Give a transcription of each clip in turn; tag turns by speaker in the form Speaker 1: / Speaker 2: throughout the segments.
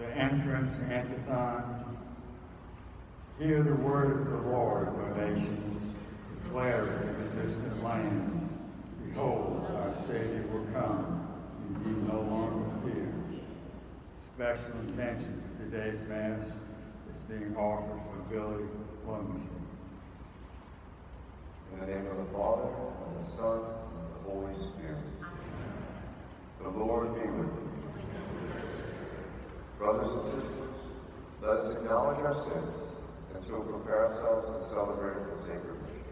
Speaker 1: the entrance antiphon. Hear the word of the Lord, O nations. Declare it to the distant lands. Behold, our Savior will come. You need no longer fear. Special attention to today's Mass is being offered for Billy Lumacy.
Speaker 2: In the name of the Father, and the Son, and the Holy Spirit. The Lord be with you. Brothers and sisters, let us acknowledge our sins and so prepare ourselves to celebrate the sacred mysteries.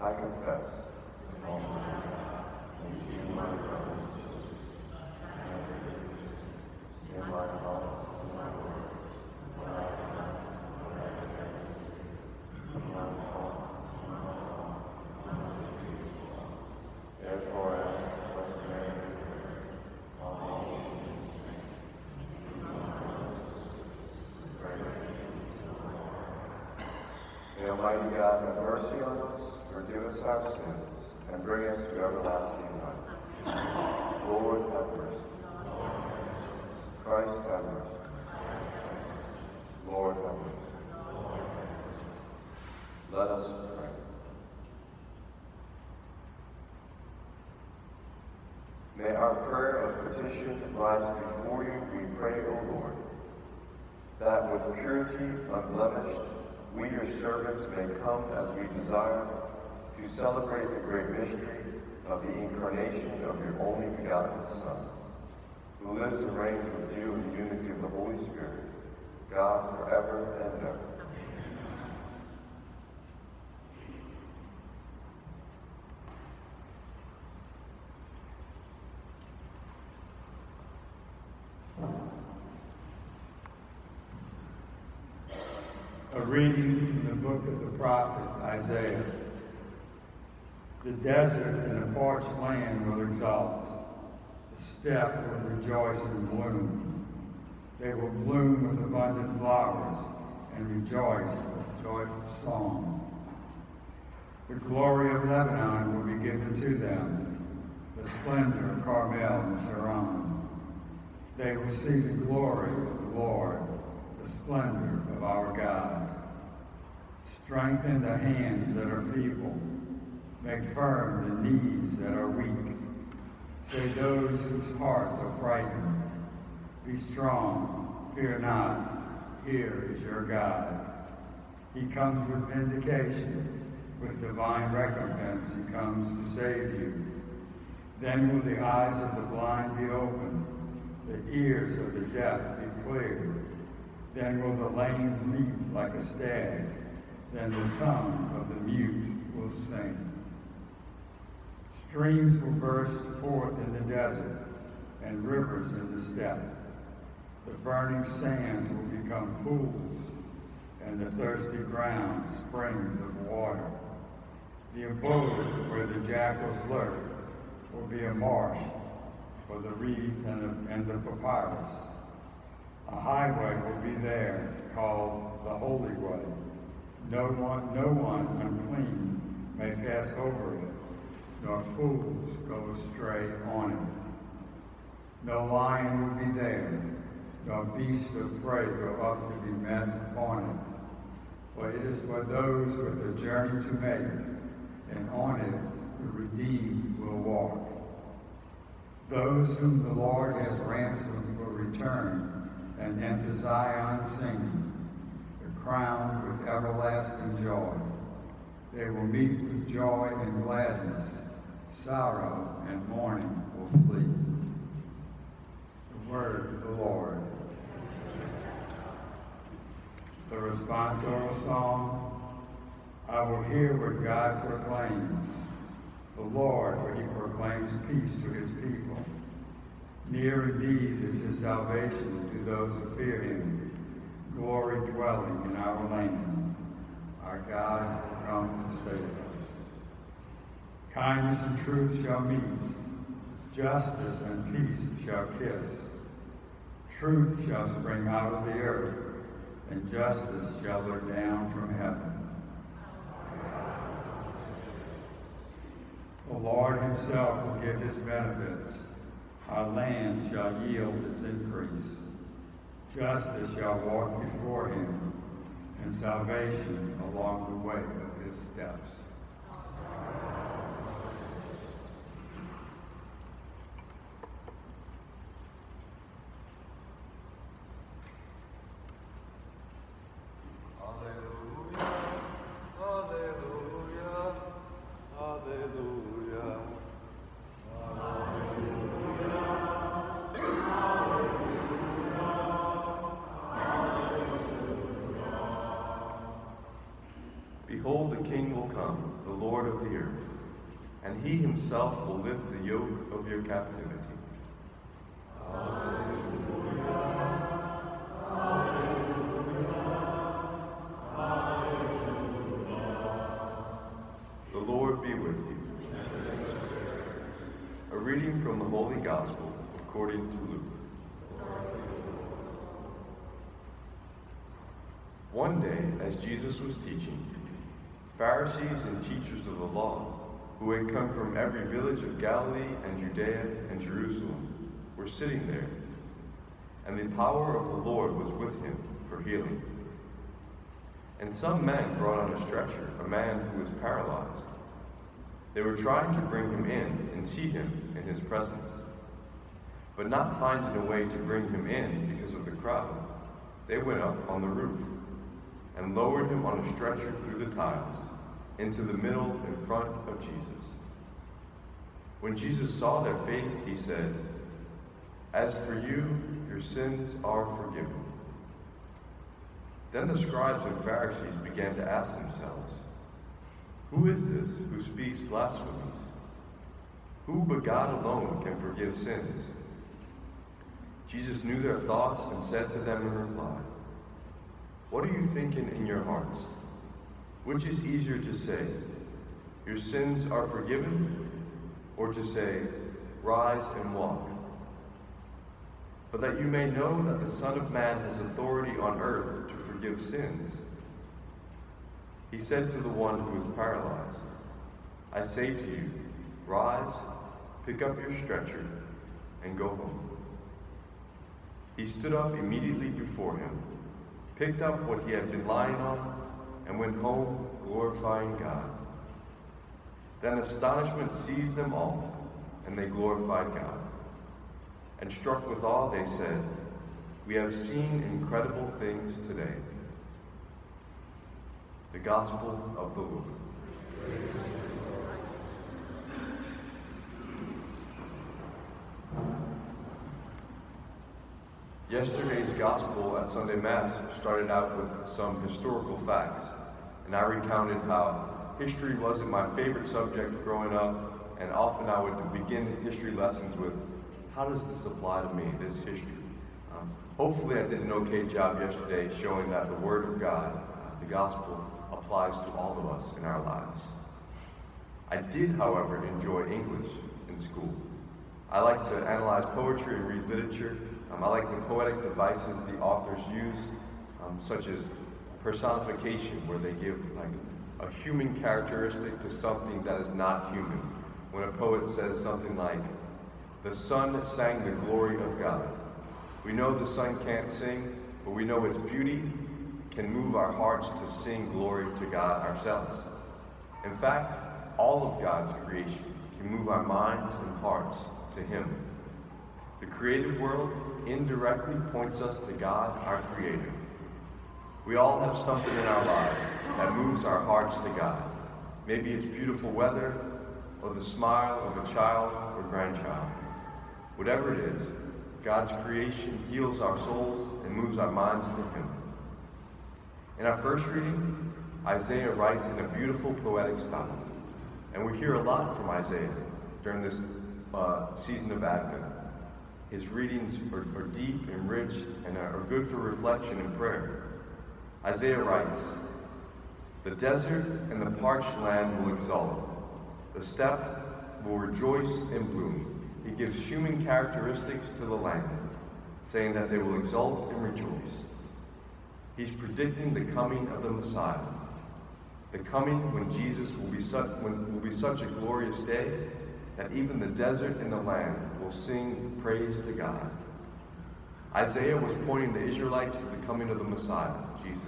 Speaker 2: I confess. In my brothers and sisters, in my heart, in my words, in my thought, in my action, in my thought, in my thought, in my speech. Therefore, I ask Blessed Mary, all the saints, and pray for me. May Almighty God have mercy on us, forgive us our sins, and bring us to everlasting life. Lord, have mercy. Christ, have mercy. Lord, have mercy. Let us pray. May our prayer of petition rise before you, we pray, O Lord, that with purity unblemished, we, your servants, may come as we desire to celebrate the great mystery of the incarnation of your only begotten Son, who lives and reigns with you in the unity of the Holy Spirit, God forever and ever.
Speaker 1: A reading from the book of the prophet Isaiah. The desert and the parched land will exalt. The steppe will rejoice and bloom. They will bloom with abundant flowers and rejoice with joyful song. The glory of Lebanon will be given to them, the splendor of Carmel and Sharon. They will see the glory of the Lord, splendor of our God. Strengthen the hands that are feeble. Make firm the knees that are weak. Say those whose hearts are frightened, Be strong, fear not. Here is your God. He comes with vindication, with divine recompense. He comes to save you. Then will the eyes of the blind be opened, the ears of the deaf be cleared. Then will the lame leap like a stag. Then the tongue of the mute will sing. Streams will burst forth in the desert and rivers in the steppe. The burning sands will become pools, and the thirsty ground springs of water. The abode where the jackals lurk will be a marsh for the reed and the, and the papyrus. A highway will be there called the Holy Way. No one, no one unclean may pass over it, nor fools go astray on it. No lion will be there, nor beast of prey go up to be met upon it. For it is for those with a journey to make, and on it the redeemed will walk. Those whom the Lord has ransomed will return and enter Zion singing, the crown with everlasting joy. They will meet with joy and gladness. Sorrow and mourning will flee. The word of the Lord. The responsorial song, I will hear what God proclaims. The Lord, for he proclaims peace to his people. Near indeed is his salvation to those who fear him, glory dwelling in our land. Our God will come to save us. Kindness and truth shall meet, justice and peace shall kiss. Truth shall spring out of the earth, and justice shall look down from heaven. The Lord himself will give his benefits. Our land shall yield its increase. Justice shall walk before him, and salvation along the way of his steps.
Speaker 2: Of the earth, and he himself will lift the yoke of your captivity. The Lord be with you. A reading from the Holy Gospel according to Luke. One day, as Jesus was teaching, Pharisees and teachers of the law, who had come from every village of Galilee and Judea and Jerusalem, were sitting there, and the power of the Lord was with him for healing. And some men brought on a stretcher a man who was paralyzed. They were trying to bring him in and seat him in his presence. But not finding a way to bring him in because of the crowd, they went up on the roof and lowered him on a stretcher through the tiles into the middle in front of Jesus. When Jesus saw their faith, he said, As for you, your sins are forgiven. Then the scribes and Pharisees began to ask themselves, Who is this who speaks blasphemies? Who but God alone can forgive sins? Jesus knew their thoughts and said to them in reply, What are you thinking in your hearts? Which is easier to say, Your sins are forgiven, or to say, Rise and walk? But that you may know that the Son of Man has authority on earth to forgive sins. He said to the one who was paralyzed, I say to you, Rise, pick up your stretcher, and go home. He stood up immediately before him, picked up what he had been lying on, and went home glorifying God. Then astonishment seized them all, and they glorified God. And struck with awe, they said, We have seen incredible things today. The Gospel of the Lord. Yesterday's Gospel at Sunday Mass started out with some historical facts, and I recounted how history wasn't my favorite subject growing up, and often I would begin history lessons with, how does this apply to me, this history? Um, hopefully I did an okay job yesterday showing that the Word of God, uh, the Gospel, applies to all of us in our lives. I did, however, enjoy English in school. I like to analyze poetry and read literature. Um, I like the poetic devices the authors use, um, such as personification, where they give like a human characteristic to something that is not human. When a poet says something like, the sun sang the glory of God. We know the sun can't sing, but we know its beauty can move our hearts to sing glory to God ourselves. In fact, all of God's creation can move our minds and hearts to Him. The created world indirectly points us to God, our Creator. We all have something in our lives that moves our hearts to God. Maybe it's beautiful weather, or the smile of a child or grandchild. Whatever it is, God's creation heals our souls and moves our minds to Him. In our first reading, Isaiah writes in a beautiful poetic style. And we hear a lot from Isaiah during this uh, season of Advent. His readings are, are deep and rich and are good for reflection and prayer. Isaiah writes, The desert and the parched land will exult. The steppe will rejoice and bloom. He gives human characteristics to the land, saying that they will exult and rejoice. He's predicting the coming of the Messiah. The coming when Jesus will be such, when, will be such a glorious day that even the desert and the land will sing praise to God. Isaiah was pointing the Israelites to the coming of the Messiah, Jesus.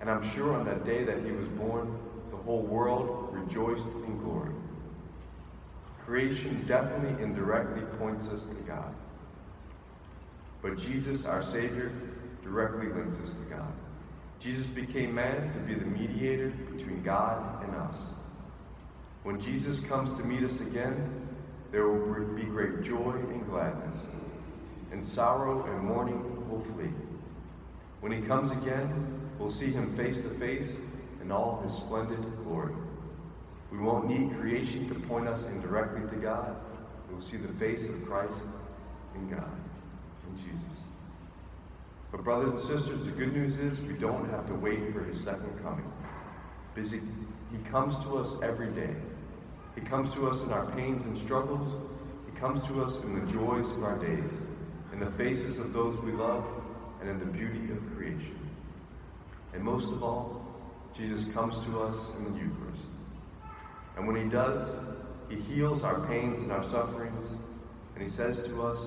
Speaker 2: And I'm sure on that day that he was born, the whole world rejoiced in glory. Creation definitely and directly points us to God. But Jesus, our Savior, directly links us to God. Jesus became man to be the mediator between God and us. When Jesus comes to meet us again, there will be great joy and gladness, and sorrow and mourning will flee. When he comes again, we'll see him face to face in all his splendid glory. We won't need creation to point us indirectly to God. We will see the face of Christ in God, in Jesus. But brothers and sisters, the good news is we don't have to wait for his second coming. He comes to us every day. He comes to us in our pains and struggles. He comes to us in the joys of our days, in the faces of those we love, and in the beauty of creation. And most of all, Jesus comes to us in the Eucharist. And when he does, he heals our pains and our sufferings, and he says to us,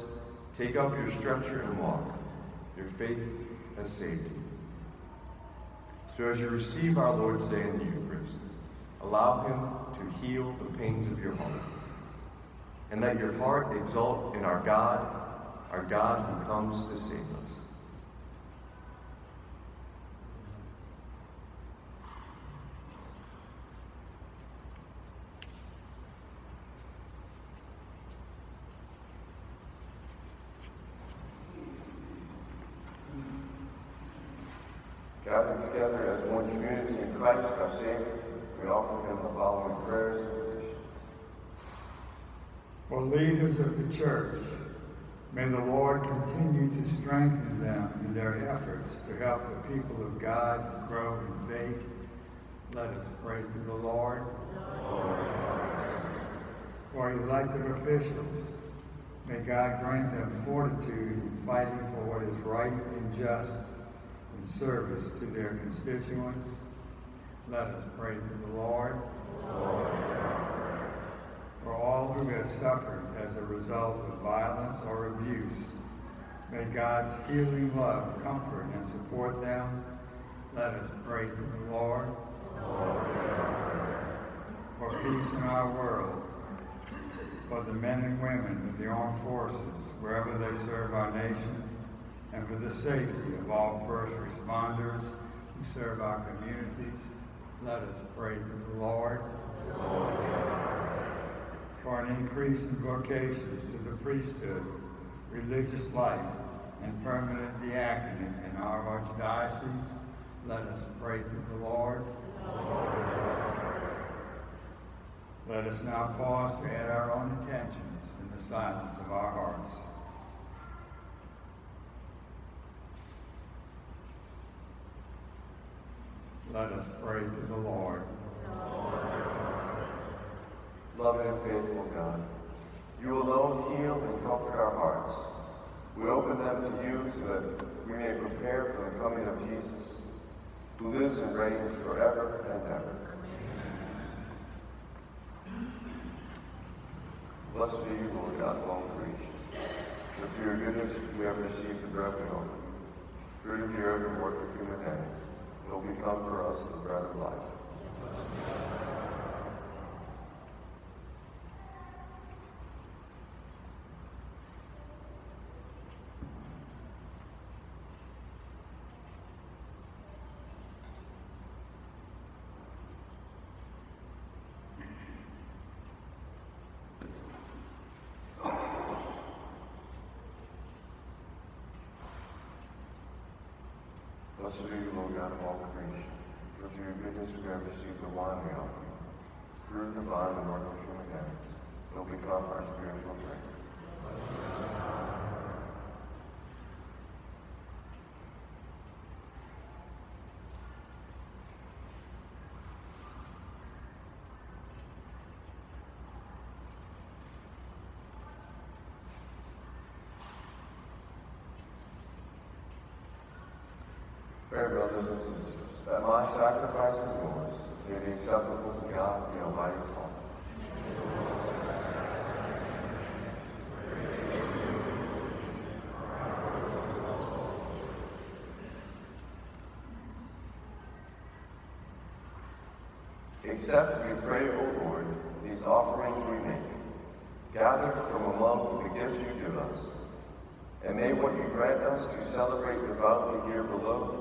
Speaker 2: Take up your stretcher and walk. Your faith has saved you. So as you receive our Lord today in the Eucharist, allow him to heal the pains of your heart. And let your heart exult in our God, our God who comes to save us.
Speaker 3: Gathered together as one community in Christ our Savior, we offer him the following prayers and petitions.
Speaker 1: For leaders of the church, may the Lord continue to strengthen them in their efforts to help the people of God grow in faith. Let us pray to the Lord. For elected officials, may God grant them fortitude in fighting for what is right and just in service to their constituents. Let us pray to the Lord. For all who have suffered as a result of violence or abuse, may God's healing love comfort and support them. Let us pray to the Lord. For peace in our world, for the men and women of the armed forces, wherever they serve our nation, and for the safety of all first responders who serve our communities, let us pray to the Lord. For an increase in vocations to the priesthood, religious life, and permanent diaconate in our archdiocese, let us pray to the Lord. Let us now pause to add our own intentions in the silence of our hearts. Let us pray to the Lord.
Speaker 3: Loving and faithful God, you alone heal and comfort our hearts. We open them to you so that we may prepare for the coming of Jesus, who lives and reigns forever and ever. Blessed be you, Lord God of all creation. For through your goodness we have received the bread we offer. Fruit of your every work of human hands will become for us the bread of life. Blessed you, Lord God of all creation. For through your goodness we have received the wine we offer you. Of the vine and work of human hands will become our spiritual drink. Pray, brothers and sisters,
Speaker 2: that my sacrifice and yours may be acceptable to God, the Almighty Father. Accept, we pray, O Lord, these offerings we make, gathered from among the gifts you give us. And may what you grant us to celebrate devoutly here below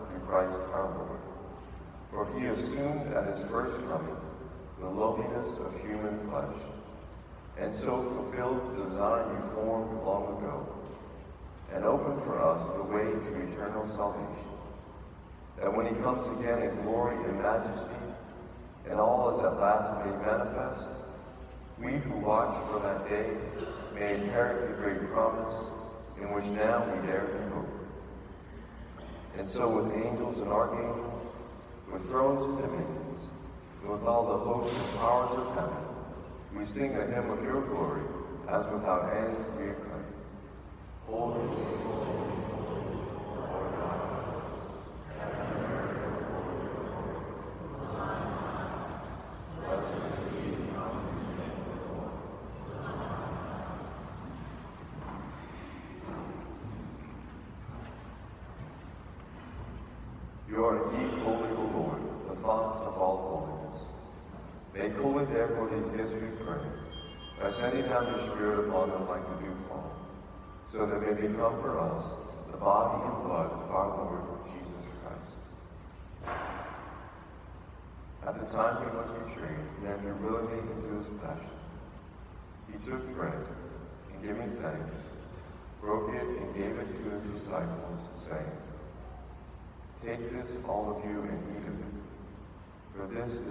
Speaker 2: through Christ our Lord. For he assumed at his first coming the lowliness of human flesh, and so fulfilled the design you formed long ago, and opened for us the way to eternal salvation. That when he comes again in glory and majesty, and all is at last made manifest, we who watch for that day may inherit the great promise in which now we dare to hope. And so with angels and archangels, with thrones and dominions, and with all the hosts and powers of heaven, we sing a hymn of your glory, as without end we acclaim. Holy, holy, holy, Lord God. You are indeed holy, O Lord, the font of all holiness. Make holy, therefore, these gifts we pray, by sending down your Spirit upon them like the dewfall, so that they become for us the body and blood of our Lord Jesus Christ. At the time he was betrayed and entered willingly into his passion, he took bread, and giving thanks, broke it and gave it to his disciples, saying, Take this, all of you, and eat of it, for this is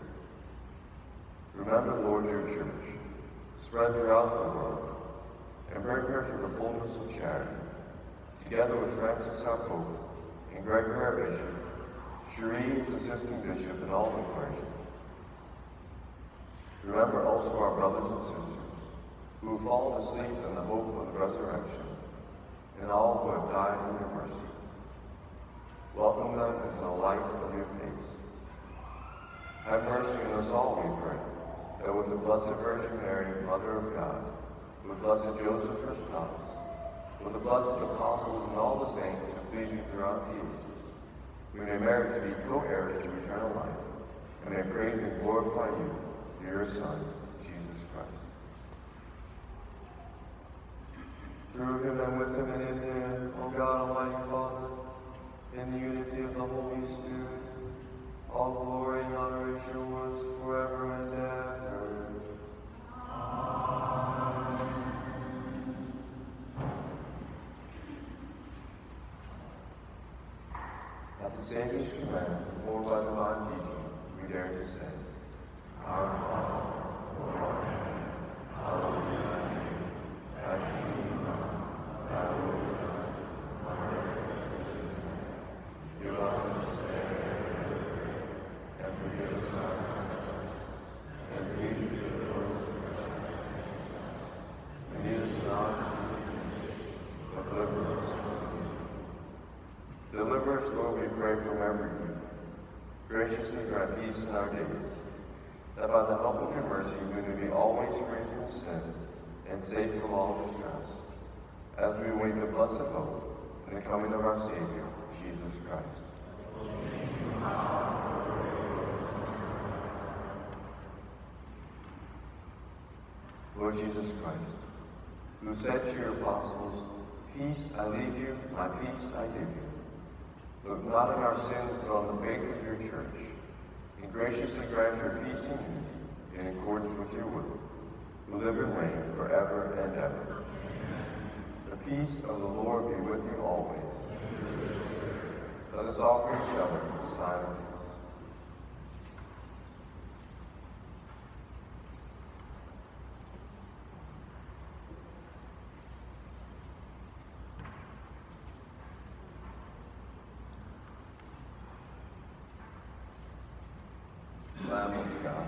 Speaker 2: Remember, Lord, your church, spread throughout the world, and bring her to the fullness of charity, together with Francis our Pope, and Gregory our Bishop, Sharif's assisting bishop, and all the clergy. Remember also our brothers and sisters, who have fallen asleep in the hope of the resurrection, and all who have died in your mercy. Welcome them into the light of your face. Have mercy on us all, we pray, that with the Blessed Virgin Mary, Mother of God, with Blessed Joseph, her spouse, with the blessed apostles and all the saints who please you throughout the ages, we may merit to be co-heirs to eternal life, and may praise and glorify you your Son, Jesus Christ. Through him and with him and in him, O God, Almighty Father, in the unity of the Holy Spirit, All glory and honor is yours forever and ever. Savior's command, informed by divine teaching, we dare to say, Our Father, who art in heaven, hallowed be thy name. Thy kingdom come, thy will be done, on earth as it is in heaven. Give us this day our daily bread, and forgive us our trespasses, as we forgive those who trespass against us. And lead us not into temptation, but deliver us from evil. We pray, from every evil. Graciously grant peace in our days, that by the help of your mercy we may be always free from sin and safe from all distress, as we wait the blessed hope in the coming of our Savior, Jesus Christ. Lord Jesus Christ, who said to your apostles, Peace I leave you, my peace I give you. Look not on our sins, but on the faith of your church, and graciously grant her peace and unity in accordance with your will, who live and reign forever and ever. The peace of the Lord be with you always. Let us offer each other a sign of peace. Lamb of God.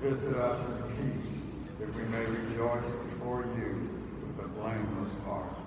Speaker 1: visit us in peace, that we may rejoice before you with a blameless heart.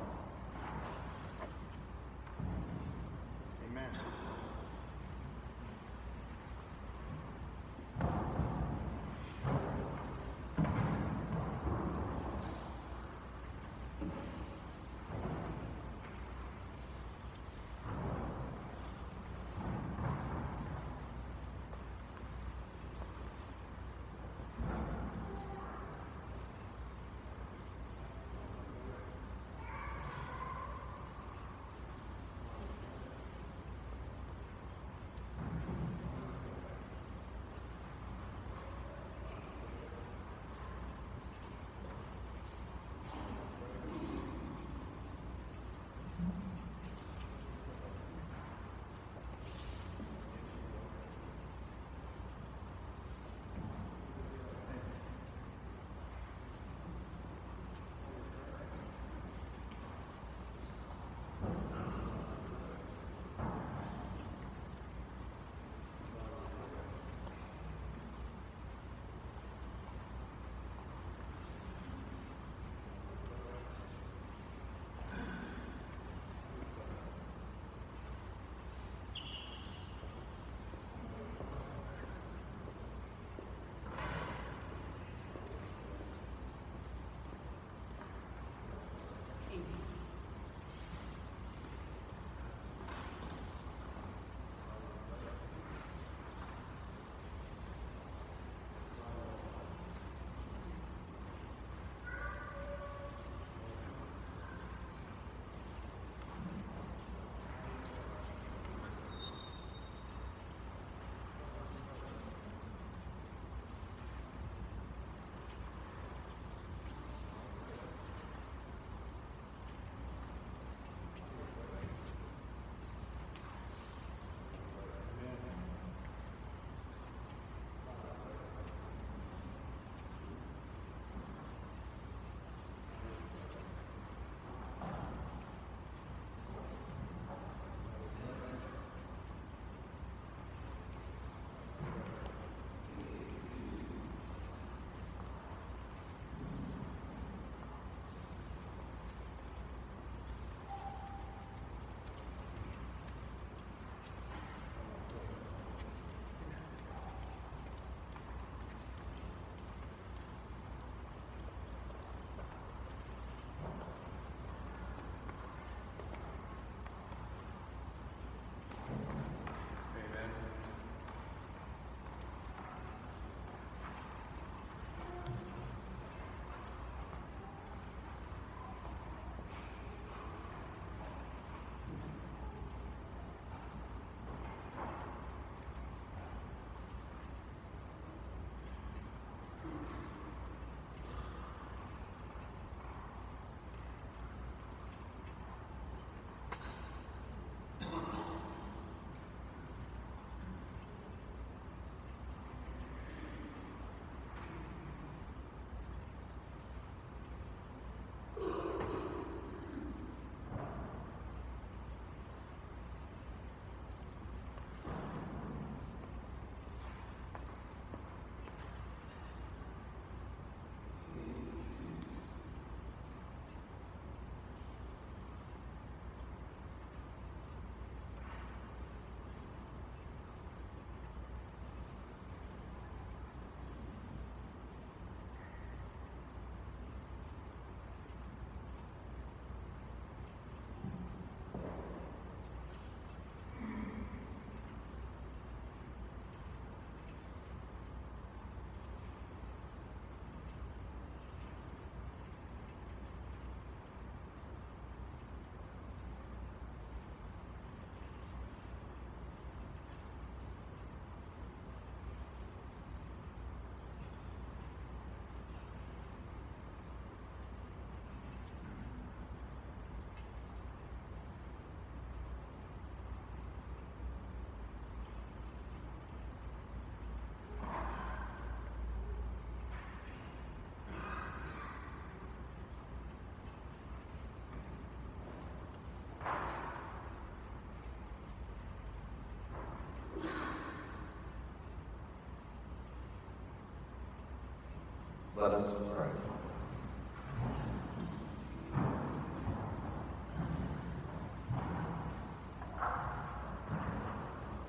Speaker 2: Let us pray.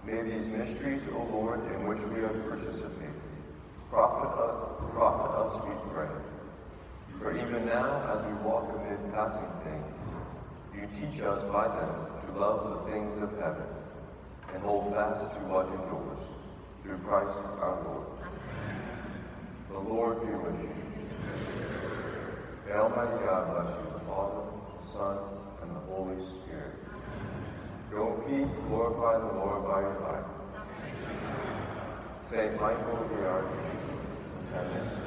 Speaker 2: May these mysteries, O Lord, in which we have participated, profit us, profit us, we pray. For even now, as we walk amid passing things, you teach us by them to love the things of heaven and hold fast to what endures, through Christ our Lord. Lord be with you. May Almighty God bless you, the Father, the Son, and the Holy Spirit. Go in peace, glorify the Lord by your life. Saint Michael the Archangel,